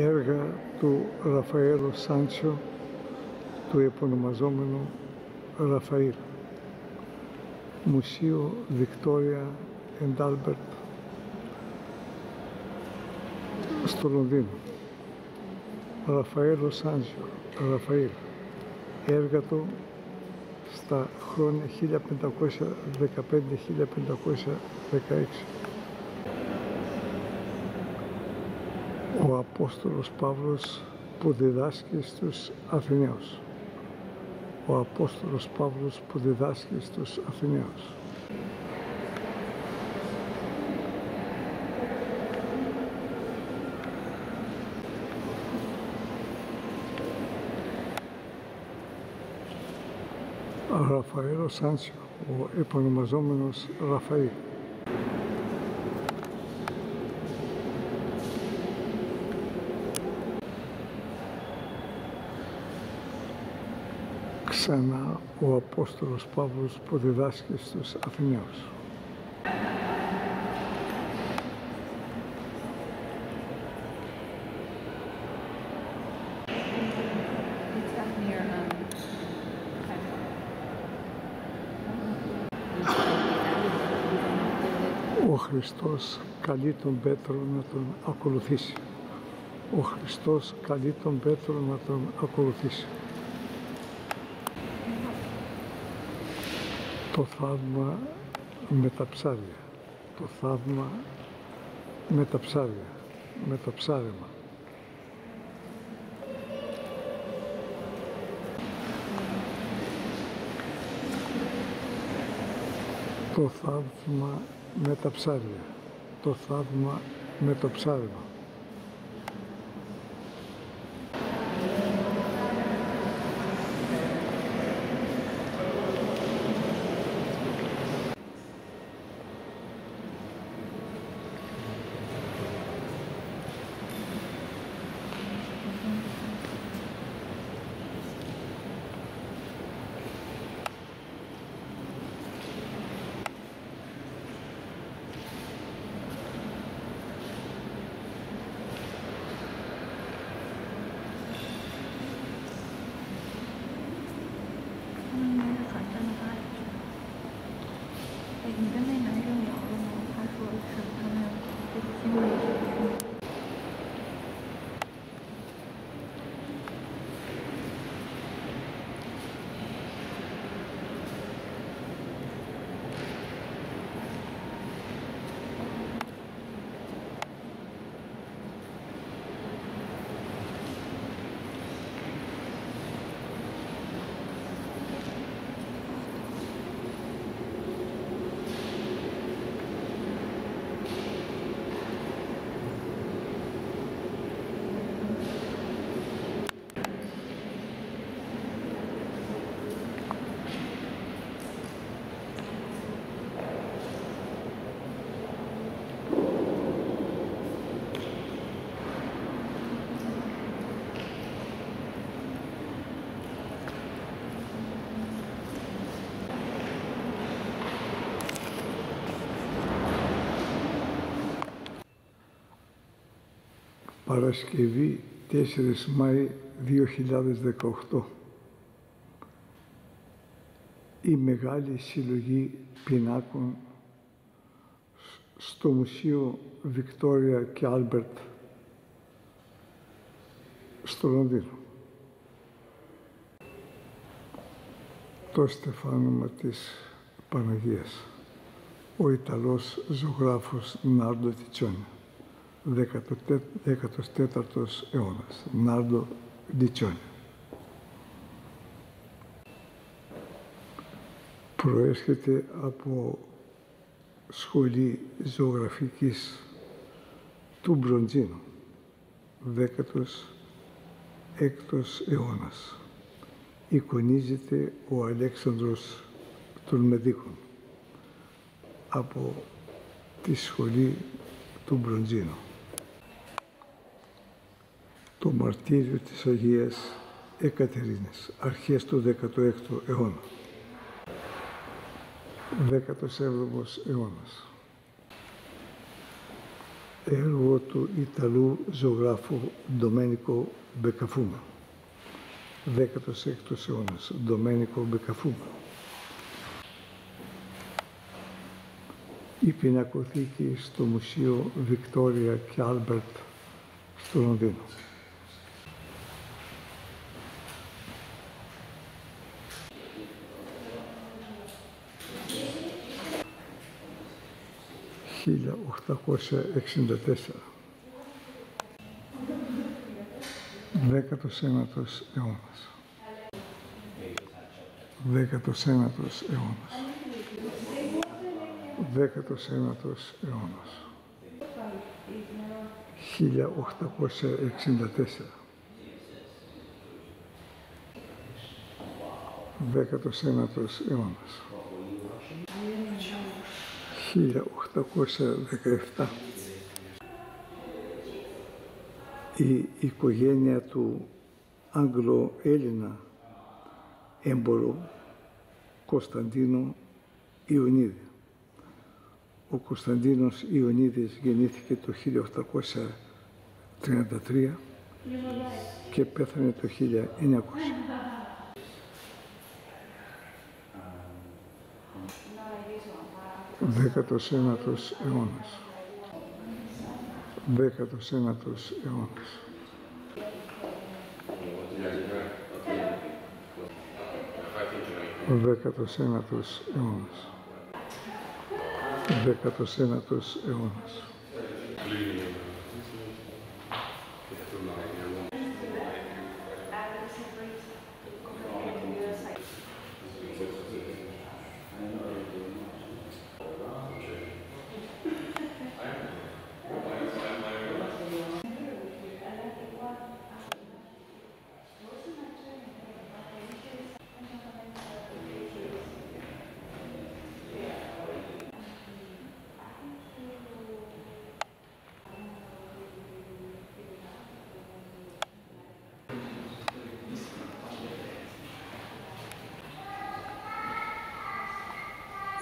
έργα του Ραφαέλο Σάντσιο του επωνομαζόμενου Ραφαήλ. Μουσείο Βικτόρια and Albert στο Λονδίνο. Ραφαέλο Σάντσιο Ραφαήλ. Έργα του στα χρόνια 1515-1516 ο Απόστολος Παύλος που διδάσκει στους Αθηναίους. Ο Απόστολος Παύλος που διδάσκει στους Αθηναίους. Ραφαέλος Σάνσιο, ο επωνομαζόμενος Ραφαήλ. Ξανά ο Απόστολος Παύλος που διδάσκει στους Αθηναίους. It's up near, um, Ο Χριστός καλεί τον Πέτρο να τον ακολουθήσει. Ο Χριστός καλεί τον Πέτρο να τον ακολουθήσει. Το θαύμα με τα ψάρια. Το θαύμα με τα ψάρια. Με το ψάρεμα. Το θαύμα με τα ψάρια. Το θαύμα με το ψάρεμα. 你跟那 Παρασκευή 4 Μάη 2018 η μεγάλη συλλογή πινάκων στο Μουσείο Βικτόρια και Άλμπερτ στο Λονδίνο. Το στεφάνωμα της Παναγίας. Ο Ιταλός ζωγράφος Νάρντο ντι Τσιόνε. 14ος αιώνας. Νάρντο Ντιτσόνι. Προέρχεται από σχολή ζωγραφικής του Μπροντζίνου. 16ος αιώνας. Εικονίζεται ο Αλέξανδρος των Μεδίκων από τη σχολή του Μπροντζίνου. Το μαρτύριο της Αγίας Εκατερίνης, αρχές του 16ου αιώνα. 17ος αιώνας. έργο του Ιταλού ζωγράφου Ντομένικο Μπεκαφούμα. 16ος αιώνας, Ντομένικο Μπεκαφούμα. Η πινακοθήκη στο Μουσείο Βικτόρια και Άλμπερτ στο Λονδίνο. «1864». Δέκατος ένατος αιώνας. Δέκατος ένατος αιώνας. Δέκατος ένατος αιώνας. 1864. Δέκατος ένατος αιώνας. 1817. Η οικογένεια του Άγγλο-Έλληνα έμπορου Κωνσταντίνου Ιωνίδη. Ο Κωνσταντίνος Ιωνίδης γεννήθηκε το 1833 και πέθανε το 1900. Δέκατος ένατος αιώνας. Δέκατος ένατος αιώνας. Ο δέκατος ένατος αιώνας. Δέκατος ένατος αιώνας.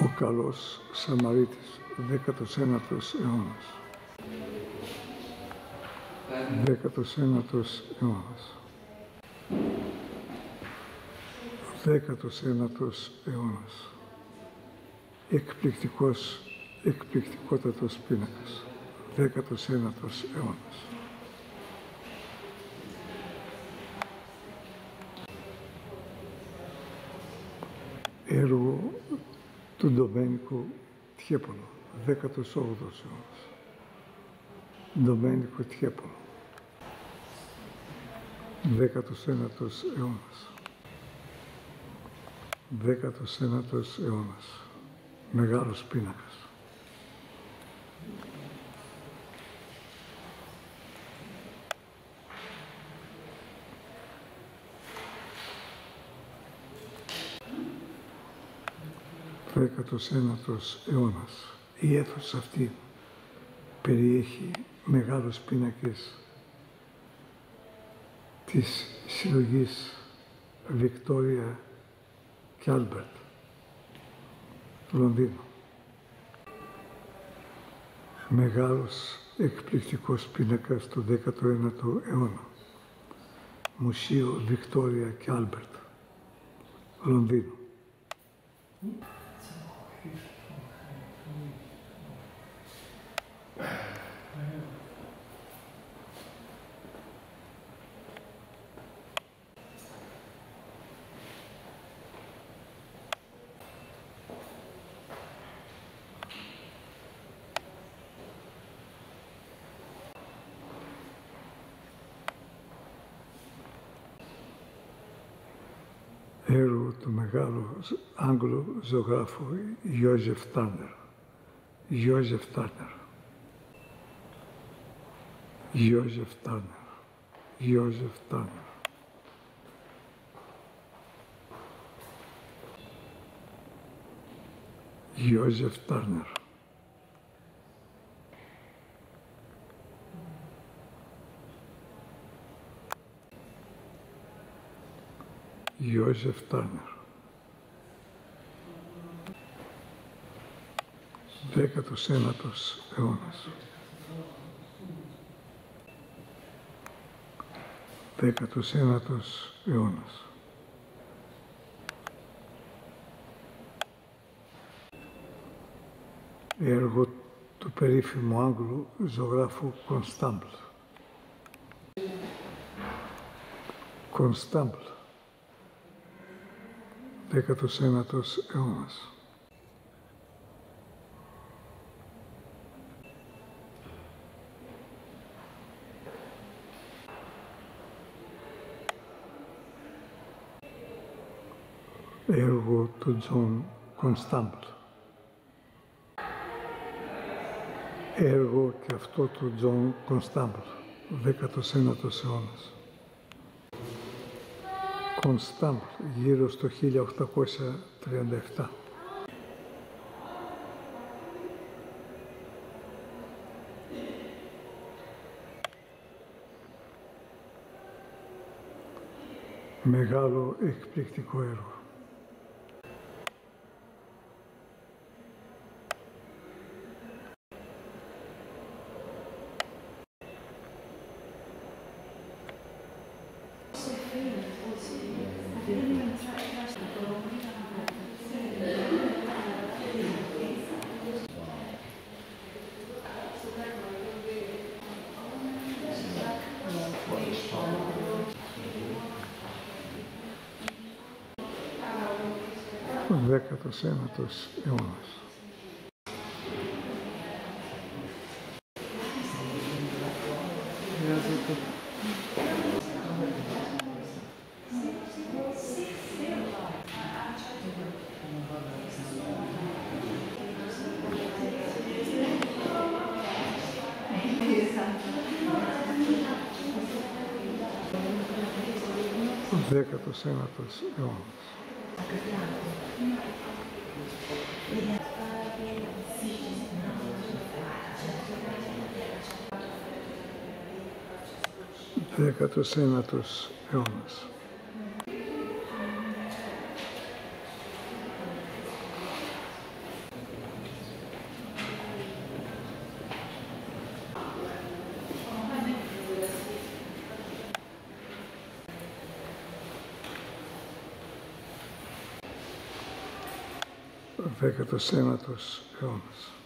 Ο καλός Σαμαρίτης, 19ος αιώνας. 19ος αιώνας. 19ος αιώνας. Εκπληκτικός, εκπληκτικότατος πίνακας. 19ος αιώνας. Έργο του Ντομένικο Τιέπολο, 18ος αιώνας. Ντομένικο Τιέπολο, 19ος αιώνας. 19ος αιώνας. Μεγάλος πίνακας. 19ος αιώνας. Η αίθουσα αυτή περιέχει μεγάλους πίνακες της συλλογής Βικτόρια και Άλμπερτ του Λονδίνου. Μεγάλος εκπληκτικός πίνακας του 19ο αιώνα. Μουσείο Βικτόρια και Άλμπερτ Λονδίνου. Έργο του μεγάλου Άγγλου ζωγράφου Ιώζεφ Τάνερ. Ιώζεφ Τάνερ. Ιώζεφ Τάνερ. Ιώζεφ Τάνερ. Ιώζεφ Τάνερ. Ιώσεφ Τάνερ. 19ος αιώνας. 19ος αιώνας. Έργο του περίφημου Άγγλου ζωγράφου Κωνστάμπλ. Κωνστάμπλ. 19ος αιώνας. Έργο του Τζον Κωνστάμπλ. Έργο και αυτό του Τζον Κωνστάμπλ, 19ος αιώνας. Κωνστάμπλ, γύρω στο 1837. Μεγάλο εκπληκτικό έργο. Δέκατος ένατος αιώνας. δέκατος ένατος αιώνας. Δέκατος ένατος αιώνας. δέκατος ένατος αιώνας.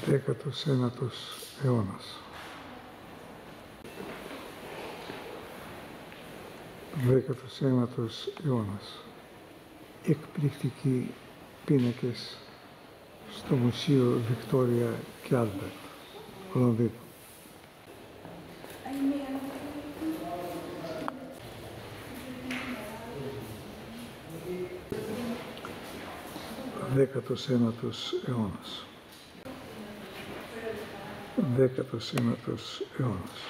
Δέκατος ένατος αιώνας. Δέκατος ένατος αιώνας. Εκπληκτικοί πίνακες στο Μουσείο Βικτόρια και Άλμπερτ, Λονδίνο. Δέκατος ένατος αιώνας δέκατος ένατος αιώνας.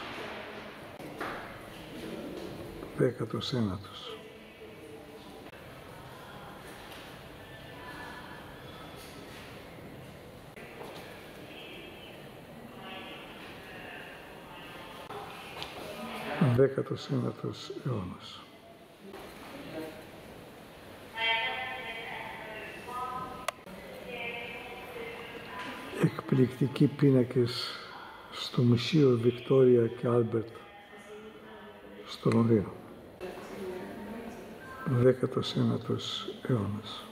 Δέκατος ένατος. Δέκατος ένατος αιώνας. εκπληκτικοί πίνακες στο Μουσείο Βικτόρια και Άλμπερτ στο Λονδίνο. 19ος αιώνας.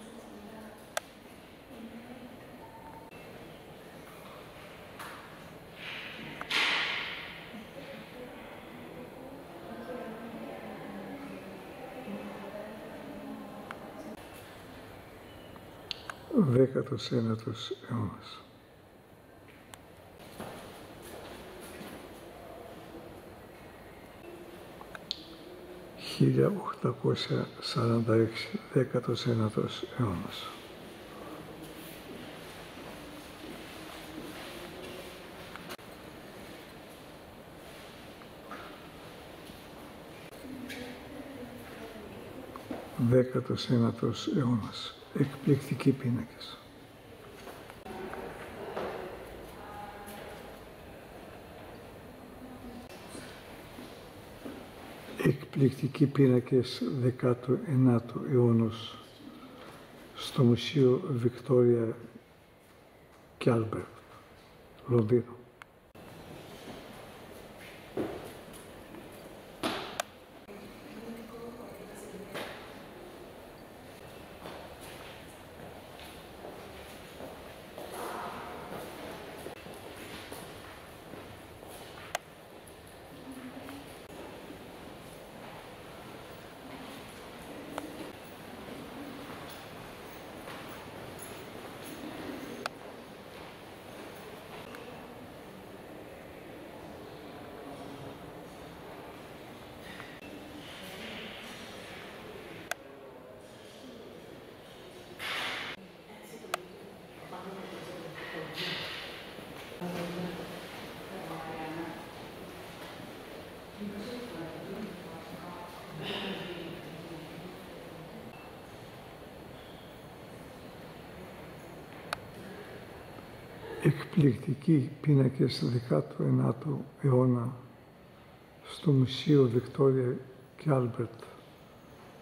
Δέκατος ένατος αιώνας. 1846, 19ος αιώνας. Δέκατος ένατος αιώνας. Εκπληκτικοί πίνακες. Εκπληκτικοί πίνακες 19ου αιώνος στο Μουσείο Βικτόρια και Άλμπερτ, Λονδίνο. Εκπληκτικοί πίνακες 19ου αιώνα στο Μουσείο Βικτόρια και Άλμπερτ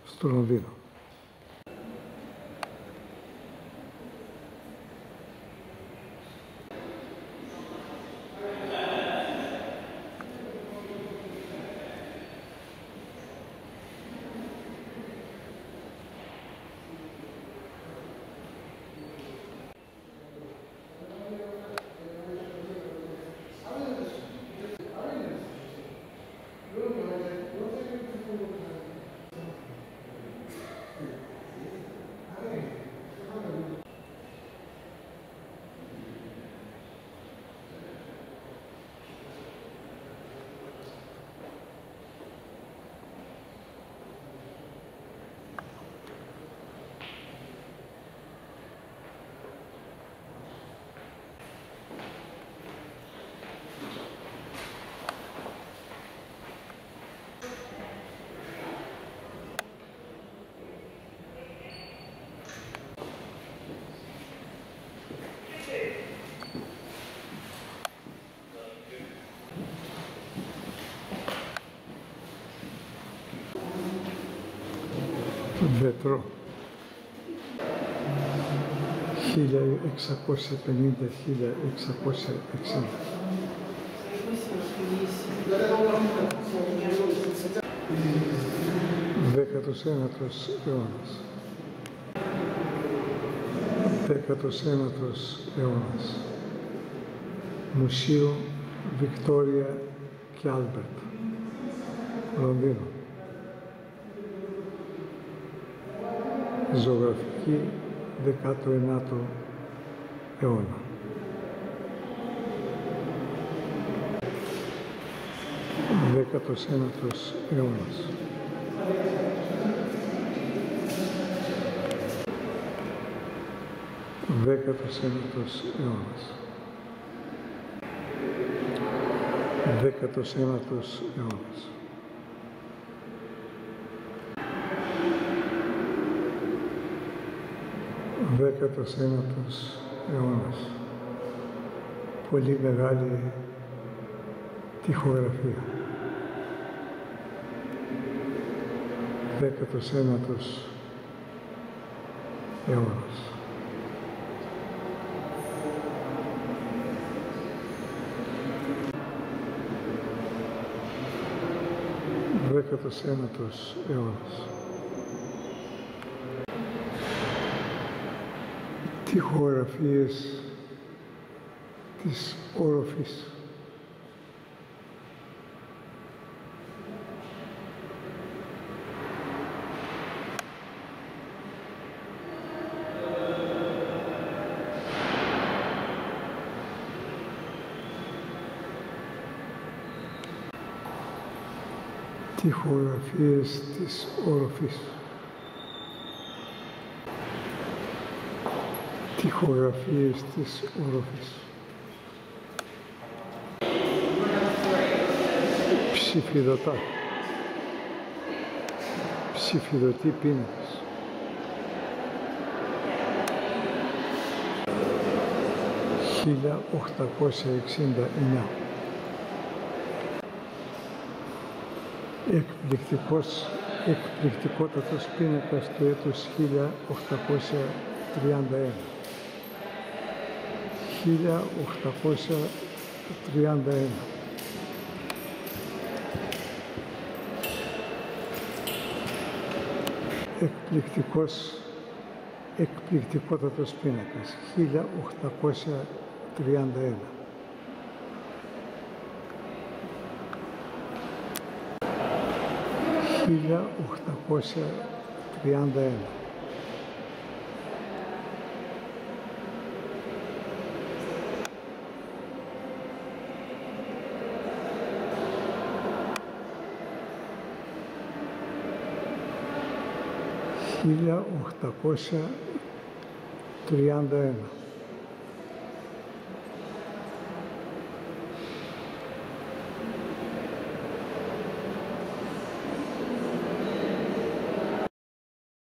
στο Λονδίνο. Βέτρο 1650-1660. Δέκατος ένατος αιώνας. Δέκατος ένατος αιώνας. Μουσείο Βικτόρια και Άλμπερτ. Λονδίνο. Ζωγραφική 19ο αιώνα. Δέκατος ένατος αιώνας. Δέκατος ένατος αιώνας. Δέκατος ένατος αιώνας. Δέκατος ένατος αιώνας. Πολύ μεγάλη τυχογραφία. Δέκατος ένατος αιώνας. Δέκατος ένατος αιώνας. Τυχογραφίες της όροφης. τοιχογραφίες της όροφης. Τοιχογραφίες της όροφης. Ψηφιδωτά. Ψηφιδωτή πίνακας. Χίλια οχτακόσια εξήντα εννιά. εκπληκτικός, εκπληκτικότατος πίνακας του έτους 1831. 1831. Εκπληκτικός, εκπληκτικότατος πίνακας, 1831. 1831. Χίλια οχτακόσια τριάντα ένα.